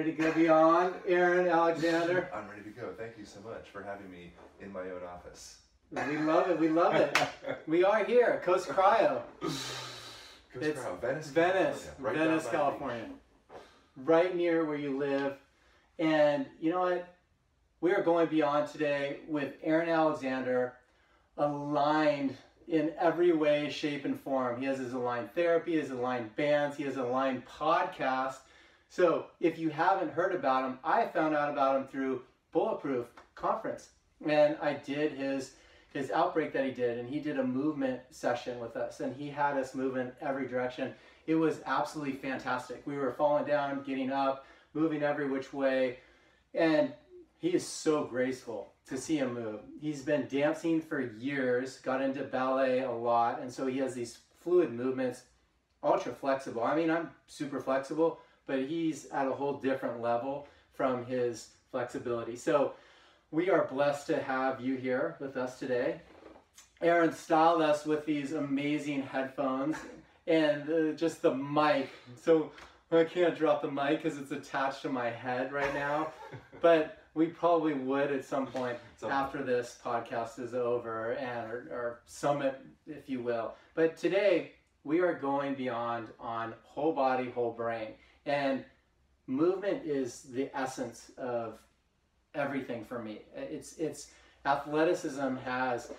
Ready to go beyond? Aaron Alexander. I'm ready to go. Thank you so much for having me in my own office. We love it. We love it. we are here, Coast Cryo. Coast It's Cryo, Venice, Venice, California, right Venice, down by the California. Right near where you live. And you know what? We are going beyond today with Aaron Alexander, aligned in every way, shape, and form. He has his aligned therapy, his aligned bands, he has aligned podcast. So if you haven't heard about him, I found out about him through Bulletproof Conference. And I did his his outbreak that he did, and he did a movement session with us, and he had us move in every direction. It was absolutely fantastic. We were falling down, getting up, moving every which way, and he is so graceful to see him move. He's been dancing for years, got into ballet a lot, and so he has these fluid movements, ultra flexible. I mean, I'm super flexible, but he's at a whole different level from his flexibility. So we are blessed to have you here with us today. Aaron styled us with these amazing headphones and uh, just the mic. So I can't drop the mic because it's attached to my head right now. but we probably would at some point Some- after this podcast is over and or, or summit, if you will. But today we are going beyond on whole body, whole brain, and movement is the essence of everything for me. It's it's athleticism has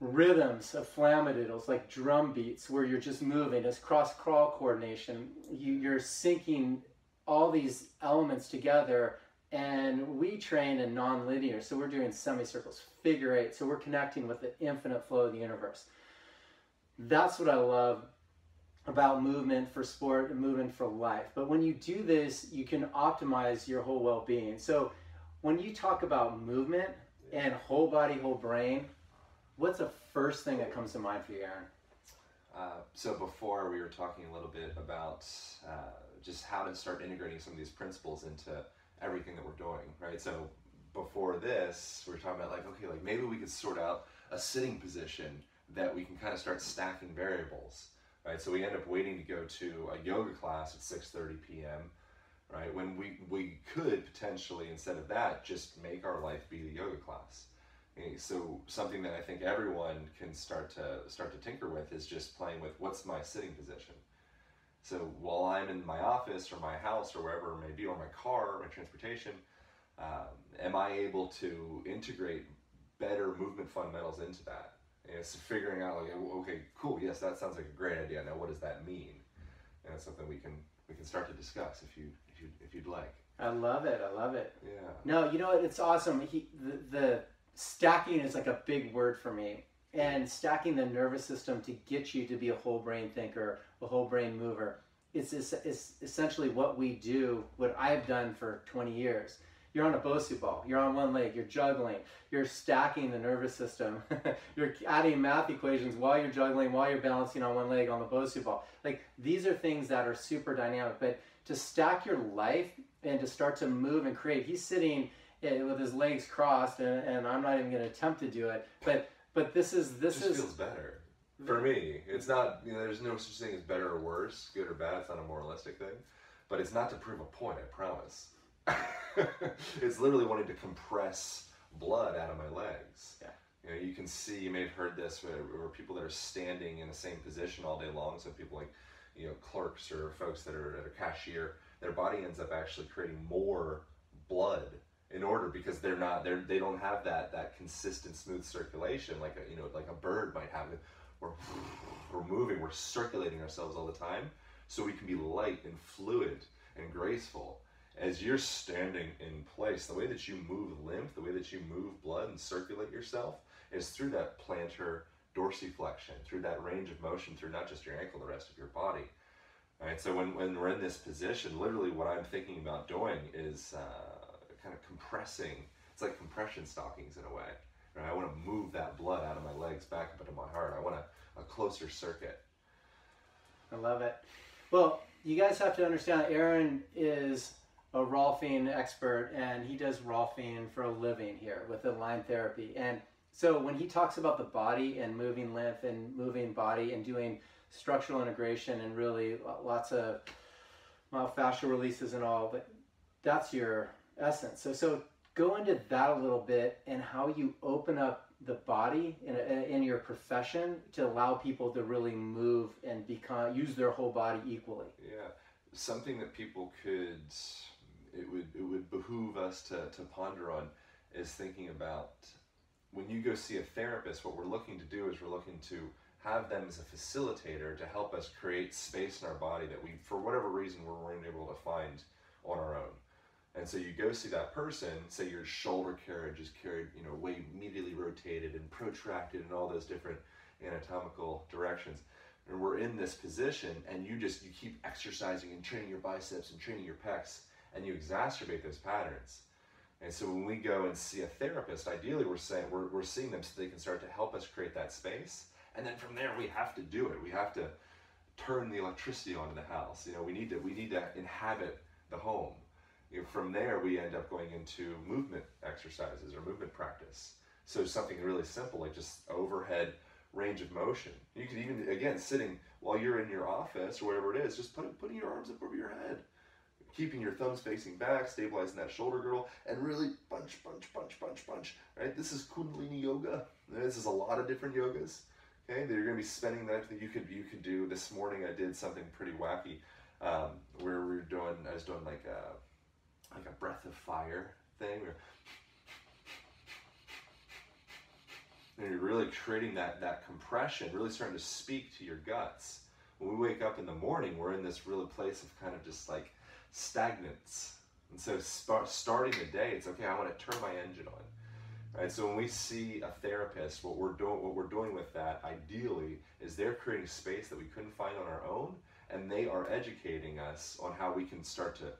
rhythms of flamadiddles like drum beats where you're just moving. It's cross crawl coordination. You, you're syncing all these elements together. And we train in non-linear, so we're doing semicircles, figure eight, so we're connecting with the infinite flow of the universe. That's what I love about movement for sport and movement for life. But when you do this, you can optimize your whole well-being. So when you talk about movement and whole body, whole brain, what's the first thing that comes to mind for you, Aaron? Uh, so before we were talking a little bit about uh, just how to start integrating some of these principles into everything that we're doing, right? So before this, we were talking about like, okay, like maybe we could sort out a sitting position that we can kind of start stacking variables, right? So we end up waiting to go to a yoga class at 6:30 p.m. Right when we we could potentially instead of that just make our life be the yoga class. Okay, So something that I think everyone can start to start to tinker with is just playing with what's my sitting position. So while I'm in my office or my house or wherever it may be, or my car, or my transportation, um, am I able to integrate better movement fundamentals into that? And it's figuring out like, okay, cool, yes, that sounds like a great idea. Now, what does that mean? And it's something we can we can start to discuss if you if you if you'd like. I love it. I love it. Yeah. No, you know what? It's awesome. He, the, the stacking is like a big word for me. And stacking the nervous system to get you to be a whole brain thinker, a whole brain mover. It's, it's, it's essentially what we do, what I've done for 20 years. You're on a Bosu ball, you're on one leg, you're juggling, you're stacking the nervous system, you're adding math equations while you're juggling, while you're balancing on one leg on the Bosu ball. Like these are things that are super dynamic, but to stack your life and to start to move and create, he's sitting eh, with his legs crossed, and, and I'm not even going to attempt to do it. But but this is this is feels better for me. It's not you know there's no such thing as better or worse, good or bad. It's not a moralistic thing, but it's not to prove a point. I promise. it's literally wanting to compress blood out of my legs. Yeah. You know, you can see. You may have heard this where, where people that are standing in the same position all day long. So people like you know clerks or folks that are at a cashier, their body ends up actually creating more blood in order because they're not they're they don't have that that consistent smooth circulation like a you know like a bird might have it we're we're moving we're circulating ourselves all the time so we can be light and fluid and graceful as you're standing in place the way that you move lymph the way that you move blood and circulate yourself is through that plantar dorsiflexion through that range of motion through not just your ankle the rest of your body Right, so when, when we're in this position, literally what I'm thinking about doing is uh, kind of compressing. It's like compression stockings in a way. Right? I want to move that blood out of my legs back up into my heart. I want a, a closer circuit. I love it. Well, you guys have to understand, Aaron is a Rolfing expert, and he does Rolfing for a living here with the line therapy. And so when he talks about the body and moving lymph and moving body and doing structural integration and really lots of well, fascial releases and all, but that's your essence. So so go into that a little bit and how you open up the body in, in your profession to allow people to really move and become use their whole body equally. Yeah, something that people could it would it would behoove us to, to ponder on is thinking about when you go see a therapist, what we're looking to do is we're looking to have them as a facilitator to help us create space in our body that we, for whatever reason, we weren't able to find on our own. And so you go see that person, say your shoulder carriage is carried, you know, way medially rotated and protracted in all those different anatomical directions. And we're in this position and you just, you keep exercising and training your biceps and training your pecs and you exacerbate those patterns. And so when we go and see a therapist, ideally we're saying we're, we're seeing them so they can start to help us create that space. And then from there we have to do it. We have to turn the electricity on in the house. You know, we need to we need to inhabit the home. You know, from there we end up going into movement exercises or movement practice. So something really simple like just overhead range of motion. You could even again sitting while you're in your office or wherever it is, just put, putting your arms up over your head keeping your thumbs facing back, stabilizing that shoulder girdle, and really punch, punch, punch, punch, punch. Right? This is Kundalini yoga. This is a lot of different yogas. Okay, that you're going to be spending that. You could you could do this morning. I did something pretty wacky, um, where we were doing. I was doing like a like a breath of fire thing. and you're really creating that that compression, really starting to speak to your guts. When we wake up in the morning, we're in this really place of kind of just like stagnance. And so start, starting the day, it's okay, I want to turn my engine on. Right? So when we see a therapist, what we're doing what we're doing with that ideally is they're creating space that we couldn't find on our own and they are educating us on how we can start to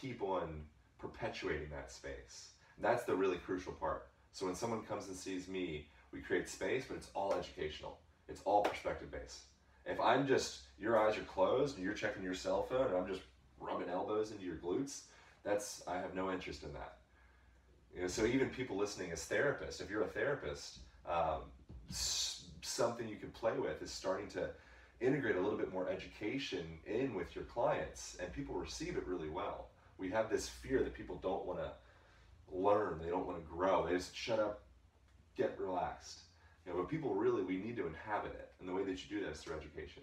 keep on perpetuating that space. And that's the really crucial part. So when someone comes and sees me, we create space, but it's all educational. It's all perspective based. If I'm just your eyes are closed and you're checking your cell phone and I'm just rubbing elbows into your glutes, that's I have no interest in that. You know, so even people listening as therapists, if you're a therapist, um, something you can play with is starting to integrate a little bit more education in with your clients, and people receive it really well. We have this fear that people don't want to learn, they don't want to grow, they just shut up, get relaxed. You know, but people really, we need to inhabit it, and the way that you do that is through education.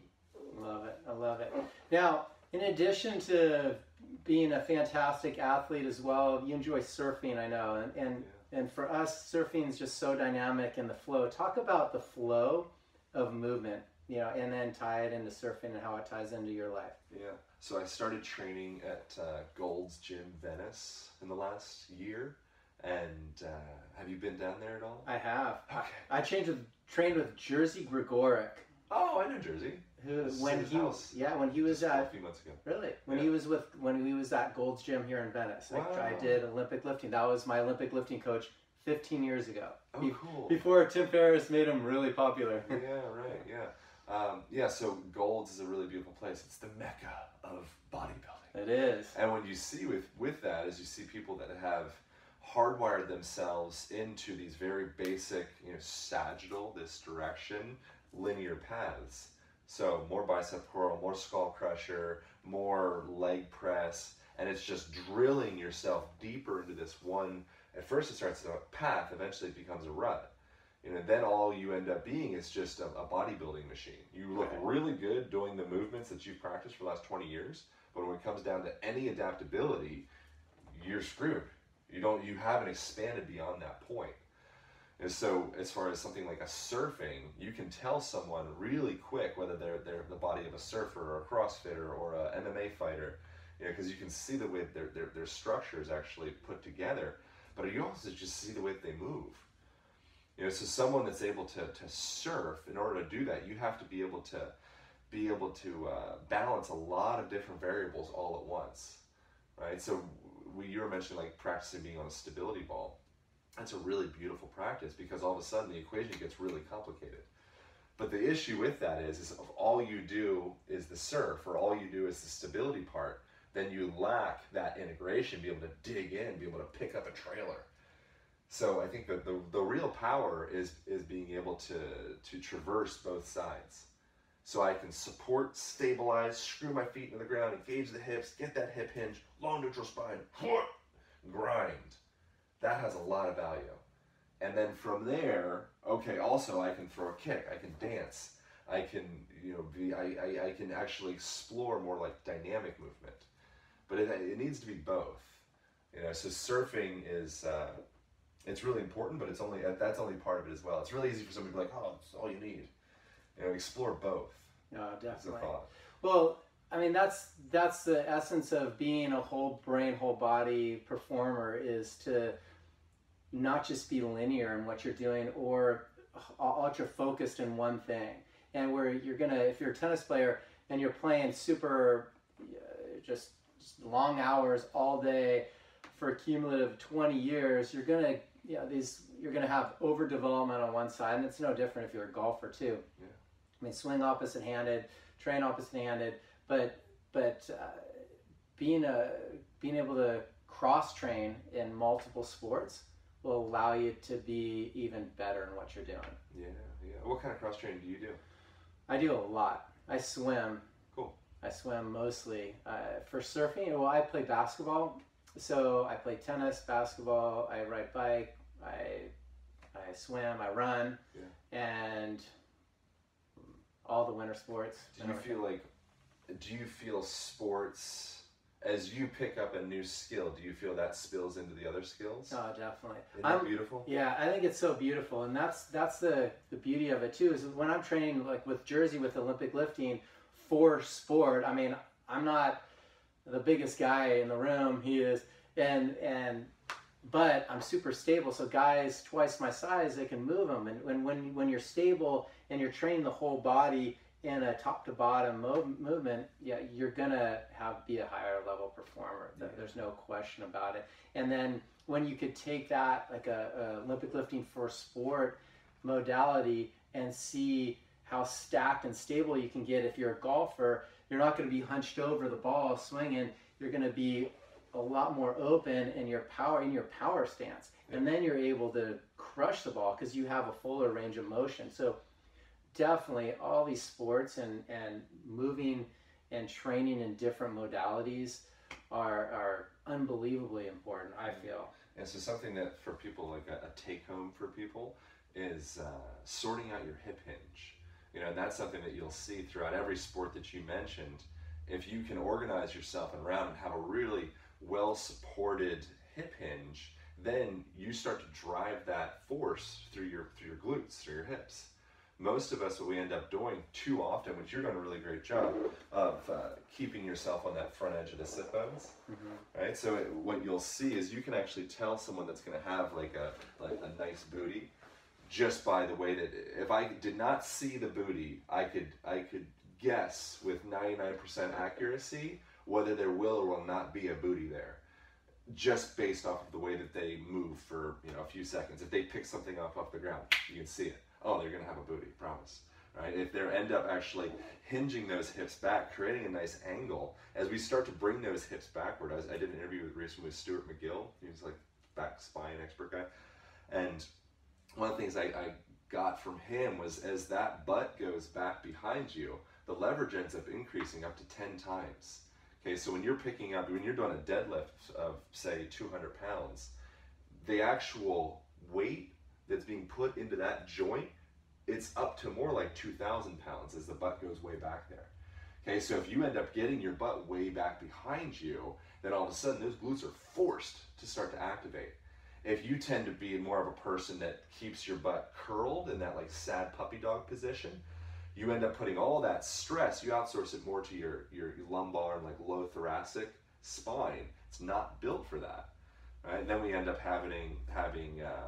Love it. I love it. Now, in addition to being a fantastic athlete as well, you enjoy surfing, I know, and and, yeah. and for us, surfing is just so dynamic and the flow. Talk about the flow of movement, you know, and then tie it into surfing and how it ties into your life. Yeah. So I started training at uh, Gold's Gym Venice in the last year. And uh, have you been down there at all? I have. Okay. I trained with trained with Jerzy Gregorek. Oh, I know Jerzy. Who, when he was yeah when he was at a few months ago. really? When yeah. he was with when he was at Gold's Gym here in Venice. Wow. I, I did Olympic lifting. That was my Olympic lifting coach 15 years ago. Oh Be- cool. before Tim Ferriss made him really popular. Yeah right yeah. Um, yeah so Gold's is a really beautiful place. It's the mecca of bodybuilding. It is. And when you see with with that is you see people that have hardwired themselves into these very basic you know sagittal this direction linear paths so more bicep curl, more skull crusher, more leg press, and it's just drilling yourself deeper into this one. At first, it starts as a path. Eventually, it becomes a rut. You know, then all you end up being is just a, a bodybuilding machine. You look really good doing the movements that you've practiced for the last 20 years, but when it comes down to any adaptability, you're screwed. You don't. You haven't expanded beyond that point. And so, as far as something like a surfing, you can tell someone really quick whether they're they're the body of a surfer or a CrossFitter or a MMA fighter, you know, because you can see the way their, their their structure is actually put together, but you also just see the way they move. You know, so someone that's able to to surf, in order to do that, you have to be able to be able to uh, balance a lot of different variables all at once, right? So, we you were mentioning like practicing being on a stability ball that's a really beautiful practice because all of a sudden the equation gets really complicated. But the issue with that is, is if all you do is the surf or all you do is the stability part, then you lack that integration, be able to dig in, be able to pick up a trailer. So I think that the, the real power is is being able to to traverse both sides. so I can support, stabilize, screw my feet into the ground, engage the hips, get that hip hinge, long neutral spine, grind. That has a lot of value. And then from there, okay, also I can throw a kick, I can dance, I can, you know, be, I, I, I can actually explore more like dynamic movement. But it, it needs to be both. You know, so surfing is, uh, it's really important, but it's only, that's only part of it as well. It's really easy for somebody to be like, oh, it's all you need. You know, explore both. No, definitely. Well, I mean that's that's the essence of being a whole brain, whole body performer is to not just be linear in what you're doing or ultra focused in one thing. And where you're gonna, if you're a tennis player and you're playing super, uh, just just long hours all day for a cumulative 20 years, you're gonna, you know, these you're gonna have overdevelopment on one side, and it's no different if you're a golfer too. Yeah. I mean, swing opposite handed, train opposite handed, but but uh, being a being able to cross train in multiple sports will allow you to be even better in what you're doing. Yeah, yeah. What kind of cross training do you do? I do a lot. I swim. Cool. I swim mostly. Uh, for surfing, well, I play basketball. So I play tennis, basketball. I ride bike. I I swim. I run. Yeah. And all the winter sports. Do you feel like, do you feel sports, as you pick up a new skill, do you feel that spills into the other skills? Oh, definitely. Isn't that I'm- beautiful? Yeah, I think it's so beautiful, and that's that's the the beauty of it too. Is when I'm training like with Jerzy with Olympic lifting for sport. I mean, I'm not the biggest guy in the room. He is, and and but I'm super stable. So guys twice my size, they can move them. And when when when you're stable and you're training the whole body in a top to bottom mo- movement, yeah, you're gonna have be a higher level performer. Yeah. There's no question about it. And then when you could take that like a, a Olympic lifting for sport modality and see how stacked and stable you can get if you're a golfer, you're not going to be hunched over the ball swinging. You're going to be a lot more open in your power in your power stance, and then you're able to crush the ball because you have a fuller range of motion. So definitely all these sports and and moving and training in different modalities are are unbelievably important. I feel. And so something that for people like a, a take home for people is uh, sorting out your hip hinge. You know, and that's something that you'll see throughout every sport that you mentioned. If you can organize yourself around and have a really well supported hip hinge, then you start to drive that force through your through your glutes, through your hips. Most of us, what we end up doing too often, which you're doing a really great job of uh, keeping yourself on that front edge of the sit bones right? So it, what you'll see is you can actually tell someone that's going to have like a like a nice booty just by the way that if I did not see the booty, I could I could guess with 99% accuracy whether there will or will not be a booty there just based off of the way that they move for you know a few seconds. If they pick something up off the ground you can see it oh they're going to have a booty promise right? If they end up actually hinging those hips back creating a nice angle as we start to bring those hips backward I, was, I did an interview with recently with stuart mcgill he's like back spine expert guy and one of the things I, I got from him was as that butt goes back behind you the leverage ends up increasing up to 10 times. Okay so when you're picking up when you're doing a deadlift of say 200 pounds the actual weight that's being put into that joint it's up to more like 2,000 pounds as the butt goes way back there. Okay, so if you end up getting your butt way back behind you, then all of a sudden those glutes are forced to start to activate. If you tend to be more of a person that keeps your butt curled in that like sad puppy dog position, you end up putting all that stress, you outsource it more to your, your lumbar and like low thoracic spine. It's not built for that. Right? And then we end up having having uh,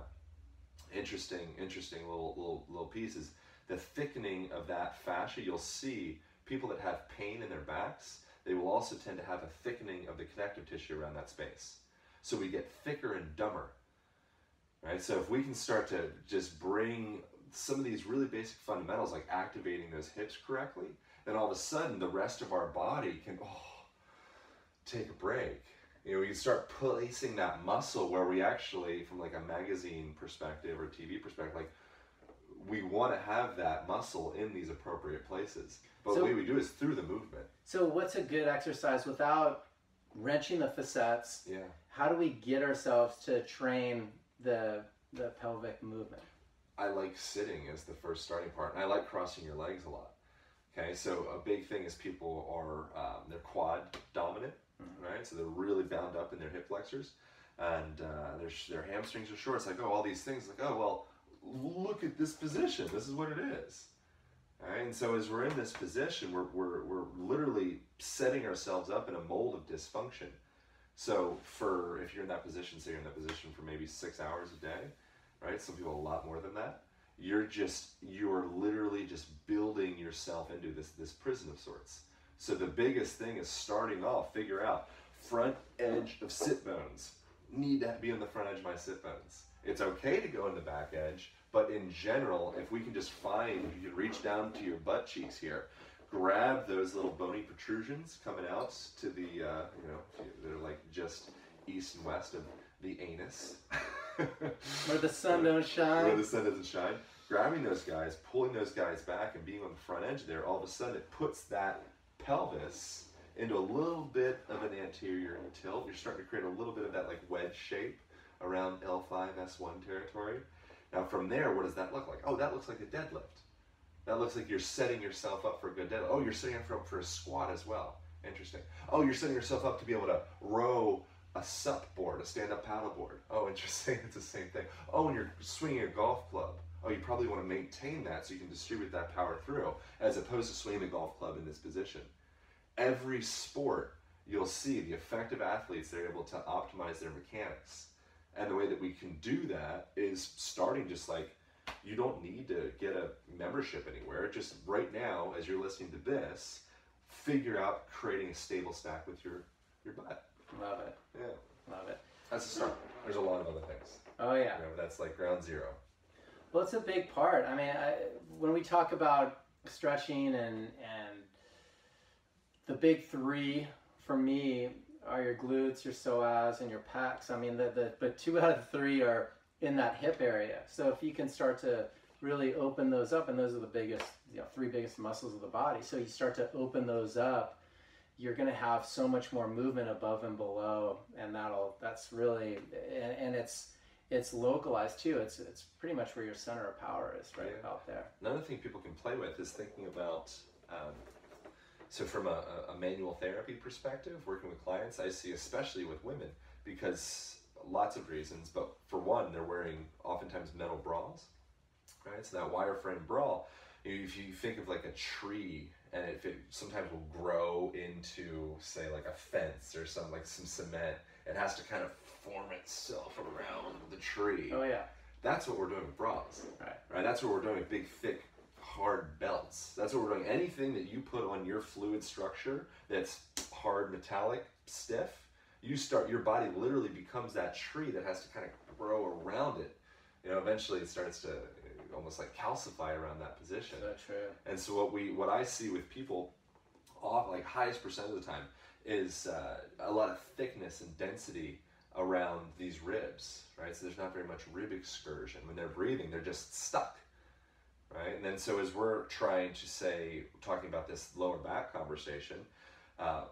interesting, interesting little little little pieces. The thickening of that fascia, you'll see people that have pain in their backs, they will also tend to have a thickening of the connective tissue around that space. So we get thicker and dumber. Right? So if we can start to just bring some of these really basic fundamentals like activating those hips correctly, then all of a sudden the rest of our body can oh, take a break. You know, we start placing that muscle where we actually, from like a magazine perspective or TV perspective, like we want to have that muscle in these appropriate places. But So- the way we do is through the movement. So, what's a good exercise without wrenching the facets? Yeah. How do we get ourselves to train the the pelvic movement? I like sitting as the first starting part, and I like crossing your legs a lot. Okay, so a big thing is people are um, they're quad dominant, right? So they're really bound up in their hip flexors, and uh, their their hamstrings are short. It's like oh, all these things. Like oh, well, look at this position. This is what it is. Right, and so as we're in this position, we're, we're, we're literally setting ourselves up in a mold of dysfunction. So for if you're in that position, say you're in that position for maybe six hours a day, right? Some people a lot more than that. You're just you're literally just building yourself into this this prison of sorts. So the biggest thing is starting off, figure out front edge of sit bones. Need to be on the front edge of my sit bones. It's okay to go in the back edge, but in general, if we can just find, you can reach down to your butt cheeks here, grab those little bony protrusions coming out to the, uh, you know, they're like just east and west of the anus. Where the sun don't shine. Where the sun doesn't shine. Grabbing those guys, pulling those guys back, and being on the front edge there, all of a sudden it puts that pelvis into a little bit of an anterior tilt. You're starting to create a little bit of that like wedge shape around L5, S1 territory. Now from there, what does that look like? Oh, that looks like a deadlift. That looks like you're setting yourself up for a good deadlift. Oh, you're setting yourself up for a squat as well. Interesting. Oh, you're setting yourself up to be able to row a sup board, a stand-up paddle board. Oh, interesting. It's the same thing. Oh, and you're swinging a golf club. Oh, you probably want to maintain that so you can distribute that power through, as opposed to swinging the golf club in this position. Every sport, you'll see the effective athletes, they're able to optimize their mechanics. And the way that we can do that is starting just like you don't need to get a membership anywhere. Just right now, as you're listening to this, figure out creating a stable stack with your, your butt. Love it. Yeah. Love it. That's a start. There's a lot of other things. Oh yeah. You know, that's like ground zero. Well, it's a big part. I mean, I, when we talk about stretching and and the big three for me are your glutes, your psoas, and your pecs. I mean, the, the but two out of three are in that hip area. So if you can start to really open those up, and those are the biggest, you know, three biggest muscles of the body. So you start to open those up, you're going to have so much more movement above and below, and that'll that's really and, and it's it's localized too. It's it's pretty much where your center of power is, right Yeah. about there. Another thing people can play with is thinking about. Um, so, from a, a- manual therapy perspective, working with clients, I see especially with women because lots of reasons. But for one, they're wearing oftentimes metal bras, right? So that wireframe bra, if you think of like a tree, and if it sometimes will grow into say like a fence or some like some cement, it has to kind of form itself around the tree. Oh yeah, That's what we're doing with bras. Right. Right. That's what we're doing with big, thick, hard belts. That's what we're doing. Anything that you put on your fluid structure that's hard, metallic, stiff, you start your body literally becomes that tree that has to kind of grow around it. You know, eventually it starts to uh, almost like calcify around that position. so true. And so what we what I see with people, off like highest percent of the time, is uh, a lot of thickness and density around these ribs, right? So there's not very much rib excursion. When they're breathing, they're just stuck, right? And then so as we're trying to say, talking about this lower back conversation, uh,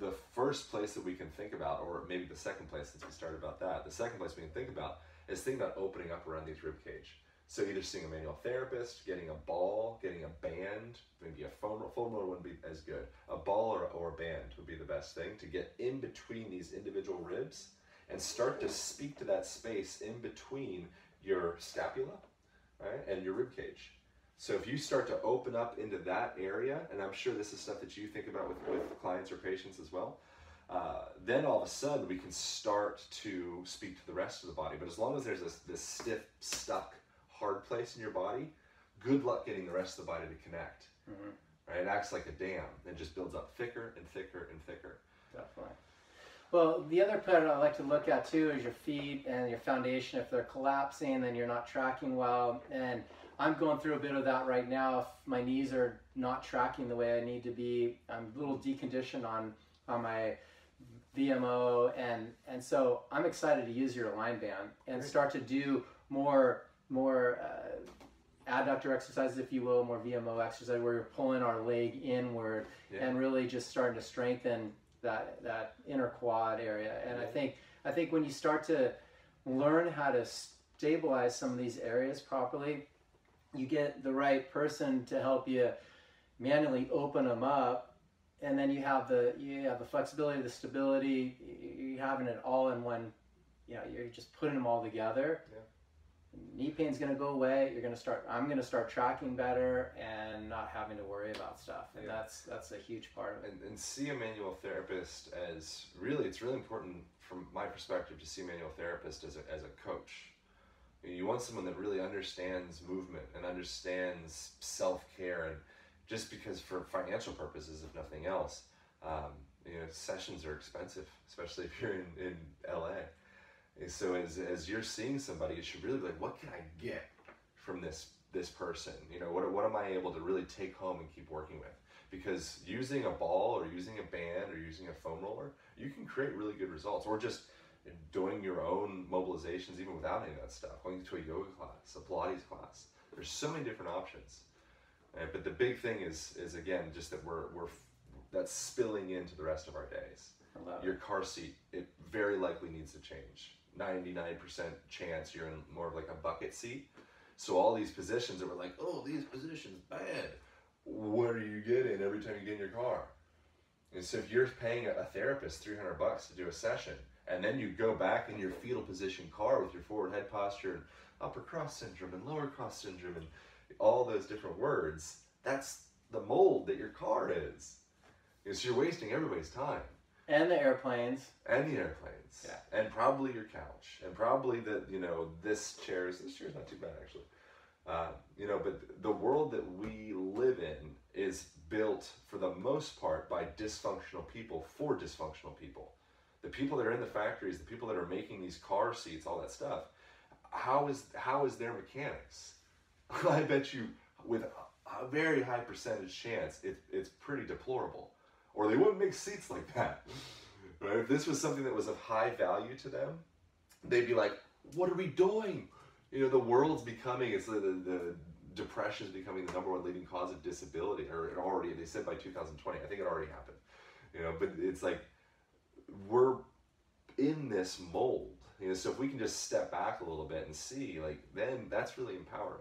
the first place that we can think about, or maybe the second place since we started about that, the second place we can think about is think about opening up around these rib cage. So either seeing a manual therapist, getting a ball, getting a band, maybe a foam, foam roller wouldn't be as good. A ball or, or a band would be the best thing to get in between these individual ribs and start to speak to that space in between your scapula, right, and your rib cage. So if you start to open up into that area, and I'm sure this is stuff that you think about with, with clients or patients as well, uh, then all of a sudden we can start to speak to the rest of the body. But as long as there's this, this stiff, stuck, hard place in your body, good luck getting the rest of the body to connect. Mhm. Right? It acts like a dam and just builds up thicker and thicker and thicker. Definitely. Well, the other part I like to look at too is your feet and your foundation. If they're collapsing, then you're not tracking well. And I'm going through a bit of that right now. If my knees are not tracking the way I need to be, I'm a little deconditioned on on my VMO, and and so I'm excited to use your line band and start to do more more uh, adductor exercises, if you will, more VMO exercise, where you're pulling our leg inward Yeah. and really just starting to strengthen that that inner quad area. And I think I think when you start to learn how to stabilize some of these areas properly, you get the right person to help you manually open them up, and then you have the you have the flexibility, the stability. You're having it all in one. You know, you're just putting them all together. Yeah. Knee pain's gonna go away. You're gonna start. I'm gonna start tracking better and not having to worry about stuff. And Yeah. that's that's a huge part of it. and, and see a manual therapist as really it's really important from my perspective to see a manual therapist as a, as a coach you want someone that really understands movement and understands self-care and just because for financial purposes if nothing else um, you know sessions are expensive especially if you're in, in la and so as, as you're seeing somebody you should really be like what can i get from this this person you know what, what am i able to really take home and keep working with because using a ball or using a band or using a foam roller, you can create really good results. Or just doing your own mobilizations even without any of that stuff. Going to a yoga class, a Pilates class. There's so many different options. But the big thing is is again just that we're we're that's spilling into the rest of our days. I love it. Your car seat it very likely needs to change. 99% chance you're in more of like a bucket seat. So all these positions that were like, oh, these positions bad what are you getting every time you get in your car? And so if you're paying a, therapist 300 bucks to do a session, and then you go back in your fetal position car with your forward head posture and upper cross syndrome and lower cross syndrome and all those different words, that's the mold that your car is. And so you're wasting everybody's time And the airplanes. and the airplanes. Yeah. and probably your couch. And probably the you know this chair is this chair's not too bad actually. Uh, you know but the world that we live in is built for the most part by dysfunctional people for dysfunctional people. The people that are in the factories the people that are making these car seats all that stuff how is how is their mechanics? I bet you with a, a very high percentage chance it, it's pretty deplorable or they wouldn't make seats like that Right? If this was something that was of high value to them, they'd be like, "What are we doing?" You know, the world's becoming it's the, the, the depression is becoming the number one leading cause of disability, or it already they said by 2020. I think it already happened. You know, but it's like we're in this mold. You know, so if we can just step back a little bit and see, like, then that's really empowering.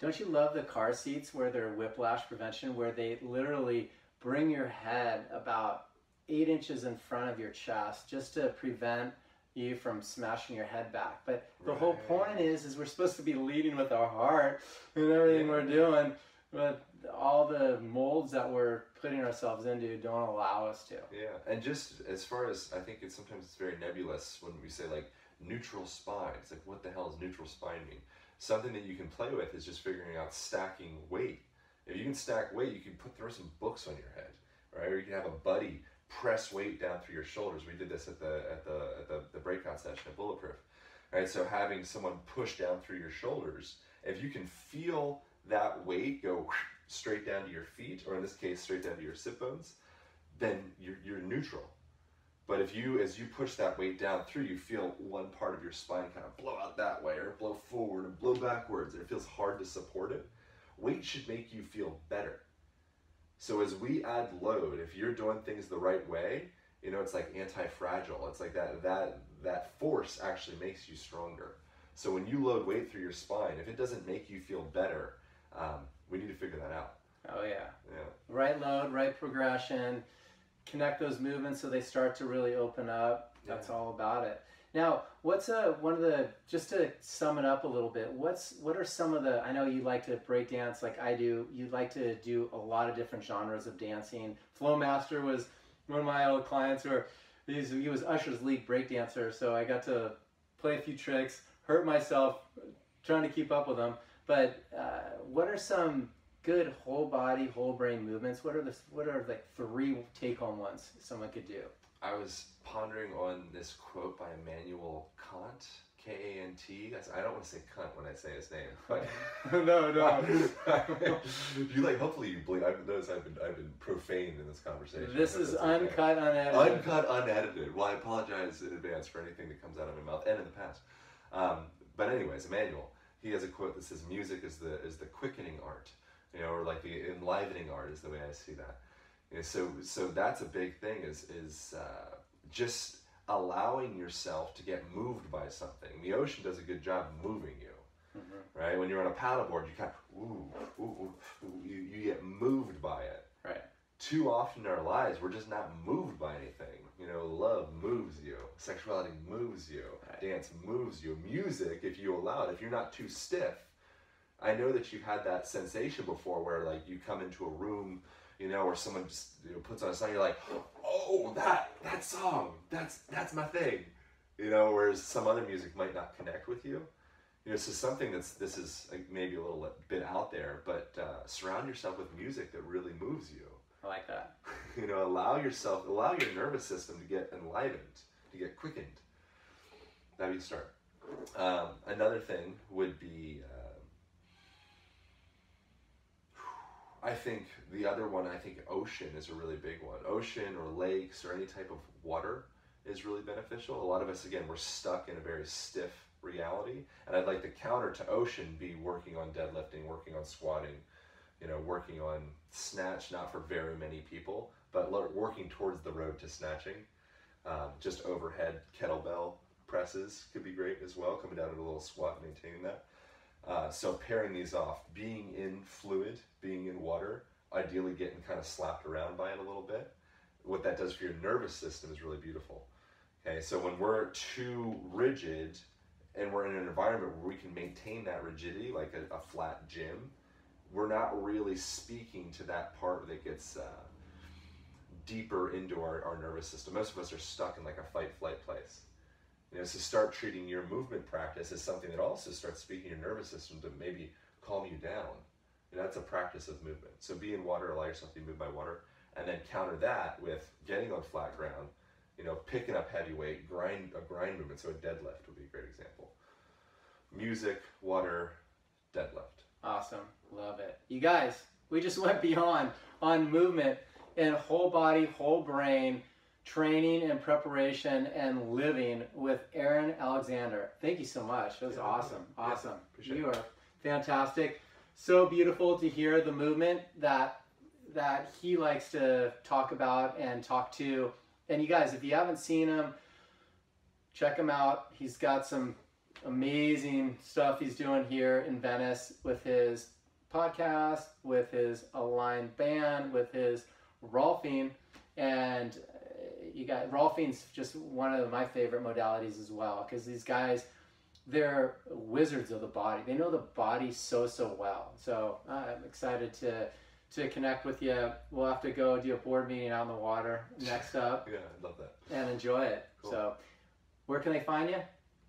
Don't you love the car seats where they're whiplash prevention, where they literally bring your head about eight inches in front of your chest just to prevent you from smashing your head back. But the whole point is, is we're supposed to be leading with our heart and everything we're doing, but all the molds that we're putting ourselves into don't allow us to. Yeah, and just as far as I think it's sometimes it's very nebulous when we say like neutral spine. It's like what the hell does neutral spine mean? Something that you can play with is just figuring out stacking weight. If you can stack weight, you can put throw some books on your head, right? Or you can have a buddy press weight down through your shoulders. We did this at the at the at the, the breakout session at Bulletproof. Right? So having someone push down through your shoulders, if you can feel that weight go straight down to your feet, or in this case, straight down to your sit bones, then you're, you're neutral. But if you, as you push that weight down through, you feel one part of your spine kind of blow out that way, or blow forward and blow backwards, and it feels hard to support it. Weight should make you feel better. So as we add load, if you're doing things the right way, you know, it's like anti-fragile. It's like that that that force actually makes you stronger. So when you load weight through your spine, if it doesn't make you feel better, um, we need to figure that out. Oh yeah. Yeah. right load, right progression, connect those movements so they start to really open up. That's all about it. Now, what's a one of the just to sum it up a little bit? What's what are some of the? I know you like to break dance like I do. You like to do a lot of different genres of dancing. Flowmaster was one of my old clients he's, he was Usher's lead break dancer, so I got to play a few tricks, hurt myself trying to keep up with him. But uh, what are some good whole body, whole brain movements? What are the what are like three take home ones someone could do? I was pondering on this quote by Immanuel Kant, K A N T. I don't want to say cunt when I say his name, but no, you like. Hopefully, you believe. I've noticed I've been I've been profane in this conversation. This is that's okay. uncut, unedited. Uncut, unedited. Well, I apologize in advance for anything that comes out of my mouth and in the past. Um, but anyways, Immanuel he has a quote that says, "Music is the is the quickening art," you know, or like the enlivening art is the way I see that. You know, so so that's a big thing is is uh, just allowing yourself to get moved by something. The ocean does a good job moving you Mm-hmm. right? When you're on a paddleboard, you kind of ooh, ooh, ooh, ooh, you, you get moved by it. Right. Too often in our lives, we're just not moved by anything. You know, love moves you, sexuality moves you, Right. dance moves you, music, if you allow it, if you're not too stiff. I know that you've had that sensation before where like you come into a room, you know, or someone just you know, puts on a song, you're like, oh, that that song, that's that's my thing, you know. Whereas some other music might not connect with you. You know, so something that's this is like, maybe a little bit out there, but uh, surround yourself with music that really moves you. I like that. You know, allow yourself, allow your nervous system to get enlivened, to get quickened. That'd be start. Um, another thing would be, uh, I think the other one, I think ocean is a really big one. Ocean or lakes or any type of water is really beneficial. A lot of us, again, we're stuck in a very stiff reality. And I'd like the counter to ocean be working on deadlifting, working on squatting, you know, working on snatch, not for very many people, but working towards the road to snatching. Um, just overhead kettlebell presses could be great as well, coming down to a little squat, maintaining that. Uh, so pairing these off, being in fluid, being in water, ideally getting kind of slapped around by it a little bit. What that does for your nervous system is really beautiful. Okay, so when we're too rigid and we're in an environment where we can maintain that rigidity, like a, a flat gym, we're not really speaking to that part that gets uh, deeper into our, our nervous system. Most of us are stuck in like a fight flight place. You know, so start treating your movement practice as something that also starts speaking your nervous system to maybe calm you down. Know, that's a practice of movement. So be in water, allow yourself to be moved by water, and then counter that with getting on flat ground. You know, picking up heavy weight, grind a grind movement. So a deadlift would be a great example. Music, water, deadlift. Awesome. Love it. You guys, we just went beyond on movement and whole body, whole brain training and preparation and living with Aaron Alexander. Thank you so much. That was Yeah, awesome. yeah, Awesome. appreciate you are fantastic. So beautiful to hear the movement that that he likes to talk about and talk to. And you guys, if you haven't seen him, check him out. He's got some amazing stuff he's doing here in Venice with his podcast, with his aligned band, with his Rolfing, and you got Rolfing's just one of my favorite modalities as well because these guys they're wizards of the body. They know the body so so well. So uh, I'm excited to to connect with you. We'll have to go do a board meeting out in the water next up Yeah, I love that. and enjoy it. Cool. So where can they find you?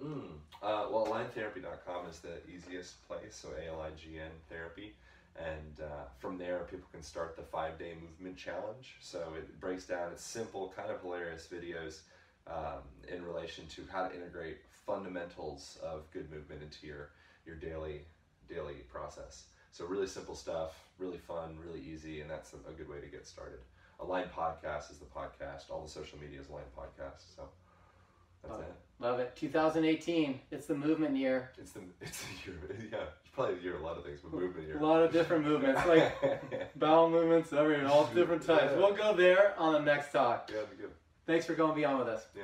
Mm. Uh, well, aligntherapy.com is the easiest place, so A-L-I-G-N therapy. And uh, from there, people can start the five-day movement challenge. So it breaks down, it's simple, kind of hilarious videos um, in relation to how to integrate fundamentals of good movement into your, your daily, daily process. So really simple stuff, really fun, really easy, and that's a, a good way to get started. Align Podcast is the podcast. All the social media is Align Podcast. So that's Love it. Love it. 2018. It's the movement year. It's the it's the year yeah it's probably the year of a lot of things but movement year. A lot of different movements, like bowel movements, everything, all different types. We'll go there on the next talk. yeah, that'd be good. Thanks for going beyond with us. Yeah.